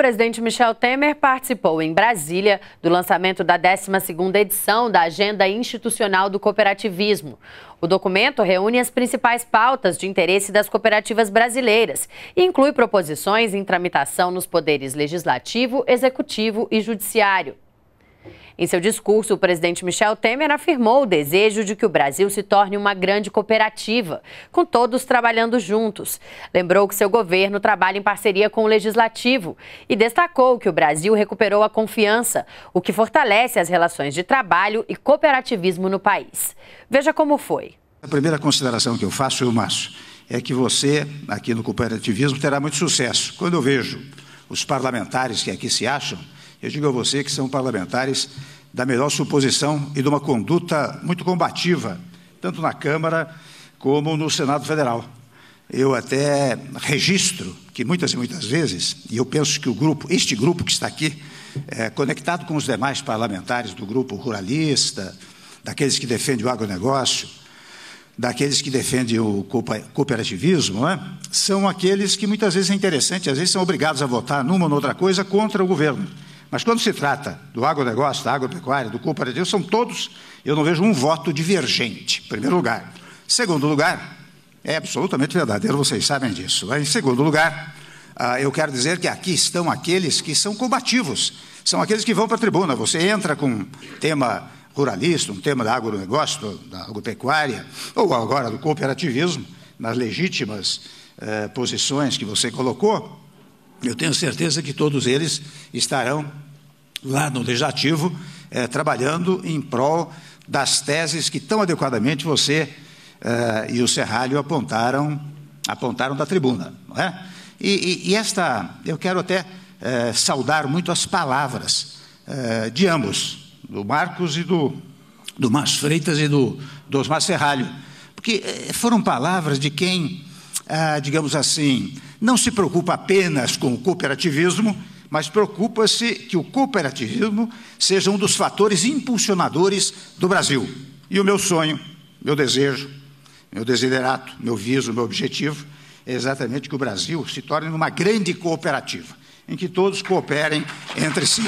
presidente Michel Temer participou em Brasília do lançamento da 12ª edição da Agenda Institucional do Cooperativismo. O documento reúne as principais pautas de interesse das cooperativas brasileiras e inclui proposições em tramitação nos poderes legislativo, executivo e judiciário. Em seu discurso, o presidente Michel Temer afirmou o desejo de que o Brasil se torne uma grande cooperativa, com todos trabalhando juntos. Lembrou que seu governo trabalha em parceria com o legislativo e destacou que o Brasil recuperou a confiança, o que fortalece as relações de trabalho e cooperativismo no país. Veja como foi. A primeira consideração que eu faço, eu Márcio, é que você, aqui no cooperativismo, terá muito sucesso. Quando eu vejo os parlamentares que aqui se acham, eu digo a você que são parlamentares da melhor suposição e de uma conduta muito combativa, tanto na Câmara como no Senado Federal. Eu até registro que muitas e muitas vezes, e eu penso que o grupo, este grupo que está aqui, é, conectado com os demais parlamentares do grupo ruralista, daqueles que defendem o agronegócio, daqueles que defendem o cooperativismo, é? são aqueles que muitas vezes é interessante, às vezes são obrigados a votar numa ou outra coisa contra o governo. Mas quando se trata do agronegócio, da agropecuária, do cooperativo, são todos, eu não vejo um voto divergente, em primeiro lugar. Segundo lugar, é absolutamente verdadeiro, vocês sabem disso. Em segundo lugar, ah, eu quero dizer que aqui estão aqueles que são combativos, são aqueles que vão para a tribuna. Você entra com um tema ruralista, um tema da agronegócio, da agropecuária, ou agora do cooperativismo, nas legítimas eh, posições que você colocou, eu tenho certeza que todos eles estarão lá no Legislativo eh, trabalhando em prol das teses que tão adequadamente você eh, e o Serralho apontaram, apontaram da tribuna. Não é? e, e, e esta, eu quero até eh, saudar muito as palavras de ambos, do Marcos e do, do Márcio Freitas e do, do Osmar Serralho, porque foram palavras de quem, ah, digamos assim, não se preocupa apenas com o cooperativismo, mas preocupa-se que o cooperativismo seja um dos fatores impulsionadores do Brasil. E o meu sonho, meu desejo, meu desiderato, meu viso, meu objetivo é exatamente que o Brasil se torne uma grande cooperativa, em que todos cooperem entre si.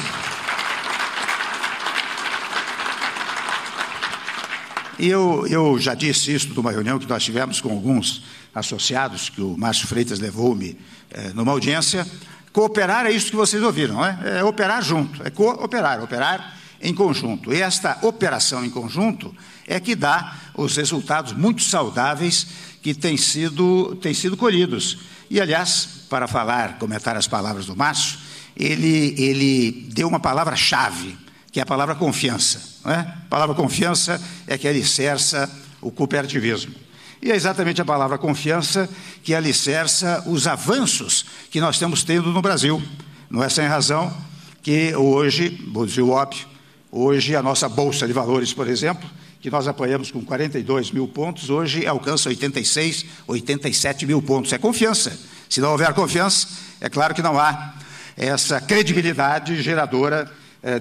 Eu, eu já disse isso numa reunião que nós tivemos com alguns associados, que o Márcio Freitas levou-me é, numa audiência, cooperar é isso que vocês ouviram, não é? É operar junto, é cooperar, operar em conjunto. E esta operação em conjunto é que dá os resultados muito saudáveis que têm sido, têm sido colhidos. E, aliás, para falar, comentar as palavras do Márcio, ele, ele deu uma palavra-chave, que é a palavra confiança. É? A palavra confiança é que alicerça o cooperativismo. E é exatamente a palavra confiança que alicerça os avanços que nós estamos tendo no Brasil. Não é sem razão que hoje, o óbvio, hoje a nossa Bolsa de Valores, por exemplo, que nós apoiamos com 42 mil pontos, hoje alcança 86, 87 mil pontos. É confiança. Se não houver confiança, é claro que não há essa credibilidade geradora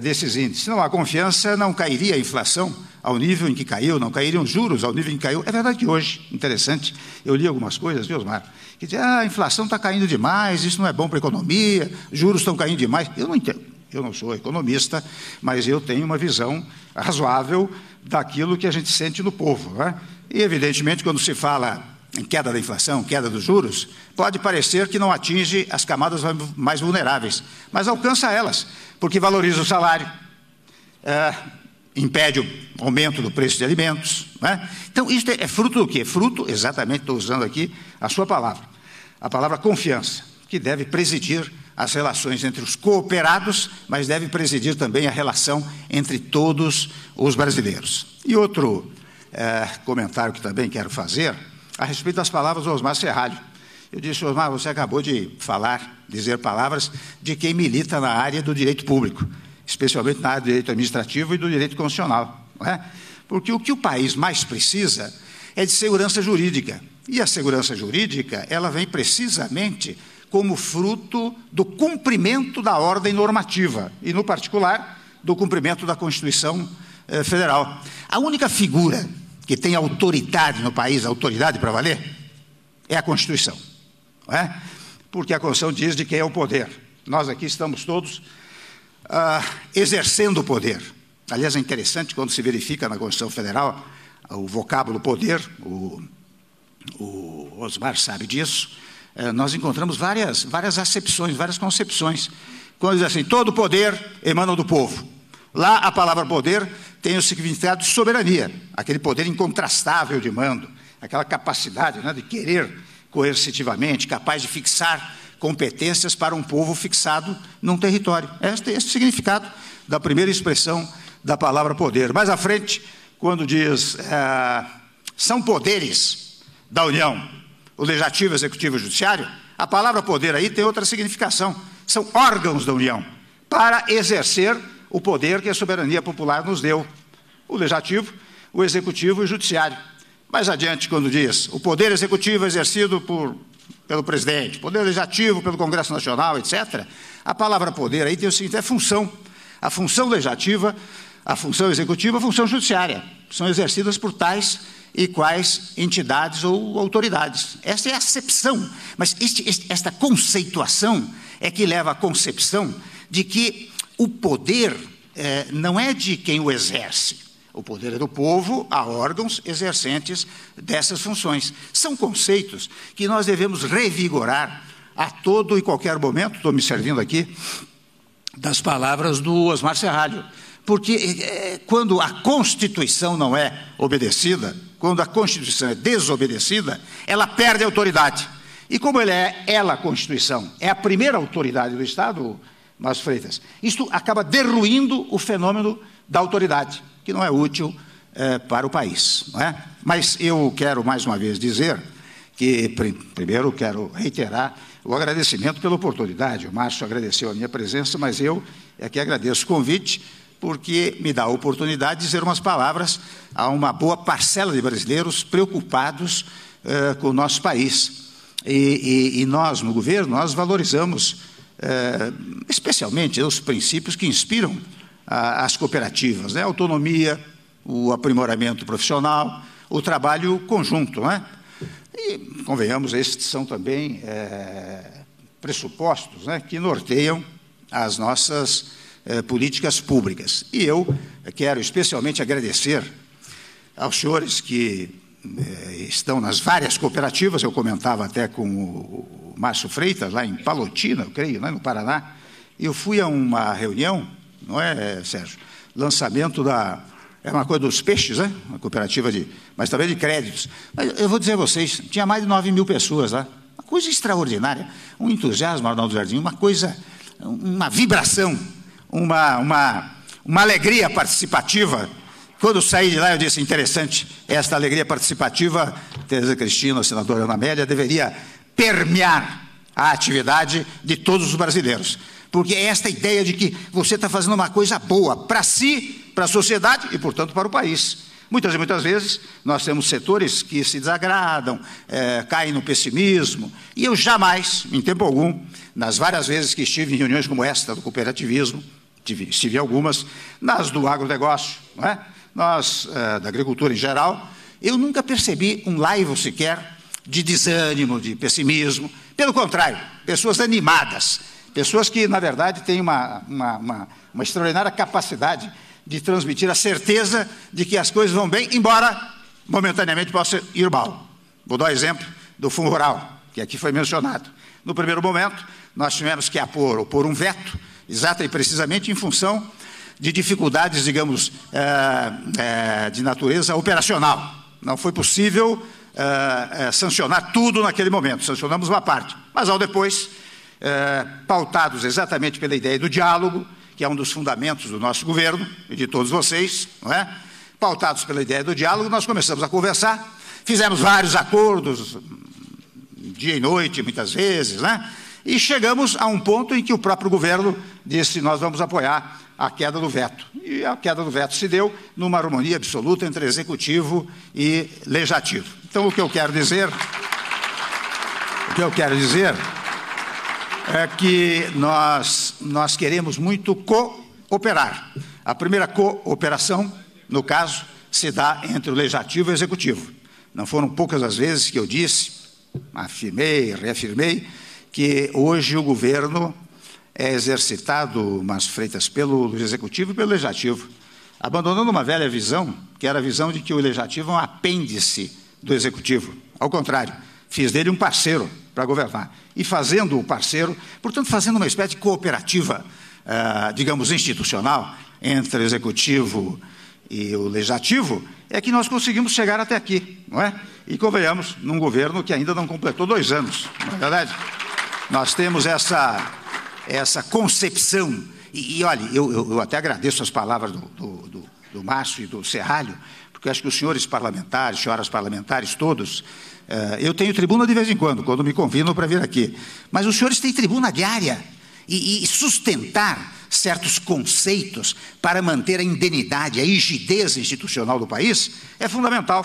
desses índices. Não há confiança, não cairia a inflação ao nível em que caiu, não cairiam juros ao nível em que caiu. É verdade que hoje, interessante, eu li algumas coisas, viu, Osmar? Que dizem, ah, a inflação está caindo demais, isso não é bom para a economia, juros estão caindo demais. Eu não entendo. Eu não sou economista, mas eu tenho uma visão razoável daquilo que a gente sente no povo. Né? E, evidentemente, quando se fala em queda da inflação, queda dos juros, pode parecer que não atinge as camadas mais vulneráveis, mas alcança elas porque valoriza o salário, é, impede o aumento do preço de alimentos. Né? Então, isso é, é fruto do quê? Fruto, exatamente, estou usando aqui a sua palavra, a palavra confiança, que deve presidir as relações entre os cooperados, mas deve presidir também a relação entre todos os brasileiros. E outro é, comentário que também quero fazer, a respeito das palavras do Osmar Serralho. Eu disse, Osmar, você acabou de falar, dizer palavras de quem milita na área do direito público, especialmente na área do direito administrativo e do direito constitucional. Não é? Porque o que o país mais precisa é de segurança jurídica. E a segurança jurídica, ela vem precisamente como fruto do cumprimento da ordem normativa, e, no particular, do cumprimento da Constituição eh, Federal. A única figura que tem autoridade no país, autoridade para valer, é a Constituição. É? Porque a Constituição diz de quem é o poder. Nós aqui estamos todos ah, exercendo o poder. Aliás, é interessante quando se verifica na Constituição Federal o vocábulo poder, o, o Osmar sabe disso, eh, nós encontramos várias, várias acepções, várias concepções. Quando diz assim, todo poder emana do povo. Lá a palavra poder tem o significado de soberania, aquele poder incontrastável de mando, aquela capacidade né, de querer coercitivamente, capaz de fixar competências para um povo fixado num território. Este é o significado da primeira expressão da palavra poder. Mais à frente, quando diz é, são poderes da União, o legislativo, executivo e judiciário, a palavra poder aí tem outra significação. São órgãos da União para exercer o poder que a soberania popular nos deu, o legislativo, o executivo e o judiciário. Mais adiante, quando diz o poder executivo exercido por, pelo presidente, poder legislativo pelo Congresso Nacional, etc., a palavra poder aí tem o seguinte: é função. A função legislativa, a função executiva, a função judiciária. São exercidas por tais e quais entidades ou autoridades. Esta é a acepção, mas este, este, esta conceituação é que leva à concepção de que o poder é, não é de quem o exerce. O poder é do povo a órgãos exercentes dessas funções. São conceitos que nós devemos revigorar a todo e qualquer momento. Estou me servindo aqui das palavras do Osmar Serralho. Porque é, quando a Constituição não é obedecida, quando a Constituição é desobedecida, ela perde autoridade. E como ele é, ela, a Constituição, é a primeira autoridade do Estado, Márcio Freitas. Isto acaba derruindo o fenômeno da autoridade, que não é útil é, para o país. Não é? Mas eu quero mais uma vez dizer que, pr primeiro, quero reiterar o agradecimento pela oportunidade. O Márcio agradeceu a minha presença, mas eu é que agradeço o convite, porque me dá a oportunidade de dizer umas palavras a uma boa parcela de brasileiros preocupados uh, com o nosso país. E, e, e, nós, no governo, nós valorizamos é, especialmente os princípios que inspiram as cooperativas, né? a autonomia, o aprimoramento profissional, o trabalho conjunto. Né? E, convenhamos, estes são também é, pressupostos né, que norteiam as nossas é, políticas públicas. E eu quero especialmente agradecer aos senhores que estão nas várias cooperativas, eu comentava até com o Márcio Freitas, lá em Palotina, eu creio, né, no Paraná, eu fui a uma reunião, não é, Sérgio? Lançamento da. É uma coisa dos peixes, né? Uma cooperativa de. Mas também de créditos. Mas eu vou dizer a vocês, tinha mais de 9 mil pessoas lá. Uma coisa extraordinária. Um entusiasmo, Arnaldo Jardim, uma coisa, uma vibração, uma, uma, uma alegria participativa. Quando saí de lá, eu disse: interessante, esta alegria participativa, Teresa Cristina, senadora Ana Amélia, deveria permear a atividade de todos os brasileiros. Porque é esta ideia de que você está fazendo uma coisa boa para si, para a sociedade e, portanto, para o país. Muitas e muitas vezes nós temos setores que se desagradam, é, caem no pessimismo, e eu jamais, em tempo algum, nas várias vezes que estive em reuniões como esta do cooperativismo, tive, estive algumas, nas do agronegócio, é? nós, é, da agricultura em geral, eu nunca percebi um laivo sequer de desânimo, de pessimismo. Pelo contrário, pessoas animadas, pessoas que, na verdade, têm uma, uma, uma, uma extraordinária capacidade de transmitir a certeza de que as coisas vão bem, embora momentaneamente possa ir mal. Vou dar o exemplo do Fundo Rural, que aqui foi mencionado. No primeiro momento, nós tivemos que apor, opor um veto, exata e precisamente em função de dificuldades, digamos, é, é, de natureza operacional. Não foi possível é, é, sancionar tudo naquele momento, sancionamos uma parte. Mas ao depois, é, pautados exatamente pela ideia do diálogo, que é um dos fundamentos do nosso governo e de todos vocês, não é? pautados pela ideia do diálogo, nós começamos a conversar, fizemos vários acordos, dia e noite, muitas vezes, né? E chegamos a um ponto em que o próprio governo disse: nós vamos apoiar a queda do veto. E a queda do veto se deu numa harmonia absoluta entre executivo e legislativo. Então, o que eu quero dizer, o que eu quero dizer é que nós, nós queremos muito cooperar. A primeira cooperação, no caso, se dá entre o legislativo e o executivo. Não foram poucas as vezes que eu disse, afirmei, reafirmei, que hoje o governo é exercitado, Márcio Freitas, pelo Executivo e pelo Legislativo, abandonando uma velha visão, que era a visão de que o Legislativo é um apêndice do Executivo. Ao contrário, fiz dele um parceiro para governar. E fazendo o parceiro, portanto, fazendo uma espécie de cooperativa, uh, digamos, institucional, entre o Executivo e o Legislativo, é que nós conseguimos chegar até aqui, não é? E convenhamos, num governo que ainda não completou dois anos, não é verdade? Nós temos essa, essa concepção, e, e olha, eu, eu, eu, até agradeço as palavras do, do, do, do Márcio e do Serralho, porque acho que os senhores parlamentares, senhoras parlamentares, todos, eh, eu tenho tribuna de vez em quando, quando me convidam para vir aqui, mas os senhores têm tribuna diária, e, e sustentar certos conceitos para manter a indenidade, a rigidez institucional do país é fundamental.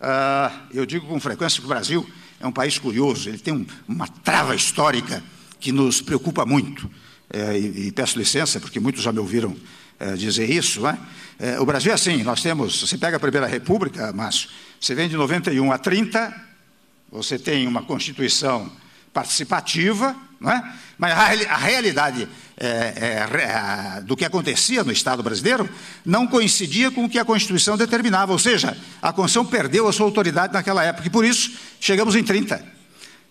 Uh, eu digo com frequência que o Brasil é um país curioso, ele tem um, uma trava histórica que nos preocupa muito. É, e, e, peço licença, porque muitos já me ouviram é, dizer isso. Né? É, o Brasil é assim: nós temos, você pega a Primeira República, Márcio, você vem de 91 a 30, você tem uma Constituição participativa, não é? mas a, a realidade é, é, do que acontecia no Estado brasileiro não coincidia com o que a Constituição determinava, ou seja, a Constituição perdeu a sua autoridade naquela época, e por isso chegamos em 30.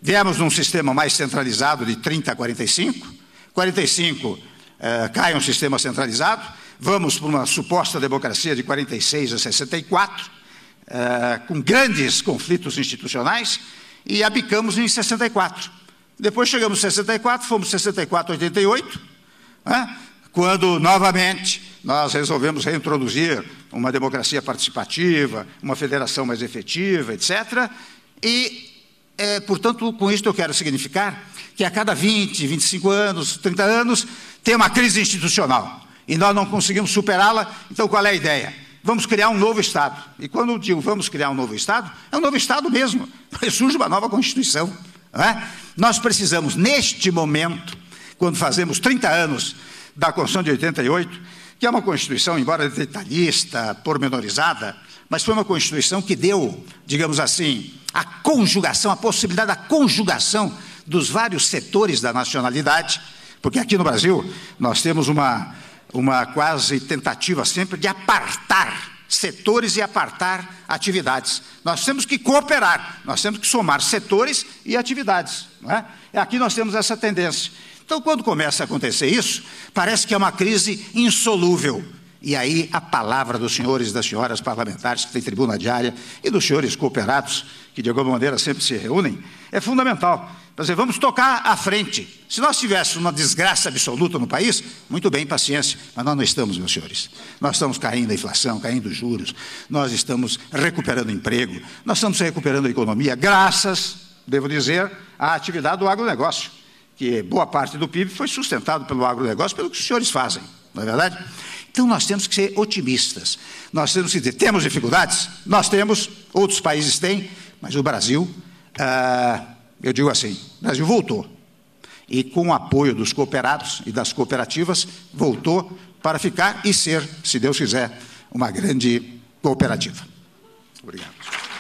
Viemos num sistema mais centralizado de 30 a 45, 45 é, cai um sistema centralizado, vamos para uma suposta democracia de 46 a 64, é, com grandes conflitos institucionais, e abicamos em 64. Depois chegamos em 64, fomos 64 a 88, né? quando novamente nós resolvemos reintroduzir uma democracia participativa, uma federação mais efetiva, etc. E, é, portanto, com isso eu quero significar que a cada 20, 25 anos, 30 anos, tem uma crise institucional. E nós não conseguimos superá-la, então qual é a ideia? Vamos criar um novo Estado. E quando eu digo vamos criar um novo Estado, é um novo Estado mesmo. Surge uma nova Constituição. É? Nós precisamos, neste momento, quando fazemos 30 anos da Constituição de 88, que é uma Constituição, embora detalhista, pormenorizada, mas foi uma Constituição que deu, digamos assim, a conjugação, a possibilidade da conjugação dos vários setores da nacionalidade, porque aqui no Brasil nós temos uma uma quase tentativa sempre de apartar setores e apartar atividades. Nós temos que cooperar, nós temos que somar setores e atividades. Não é? E aqui nós temos essa tendência. Então, quando começa a acontecer isso, parece que é uma crise insolúvel. E aí a palavra dos senhores e das senhoras parlamentares que têm tribuna diária e dos senhores cooperados, que de alguma maneira sempre se reúnem, é fundamental. Quer dizer, vamos tocar à frente. Se nós tivéssemos uma desgraça absoluta no país, muito bem, paciência, mas nós não estamos, meus senhores. Nós estamos caindo a inflação, caindo os juros, nós estamos recuperando emprego, nós estamos recuperando a economia, graças, devo dizer, à atividade do agronegócio, que boa parte do PIB foi sustentado pelo agronegócio, pelo que os senhores fazem, não é verdade? Então nós temos que ser otimistas. Nós temos que dizer, temos dificuldades? Nós temos, outros países têm, mas o Brasil. Ah, eu digo assim: o Brasil voltou. E com o apoio dos cooperados e das cooperativas, voltou para ficar e ser, se Deus quiser, uma grande cooperativa. Obrigado.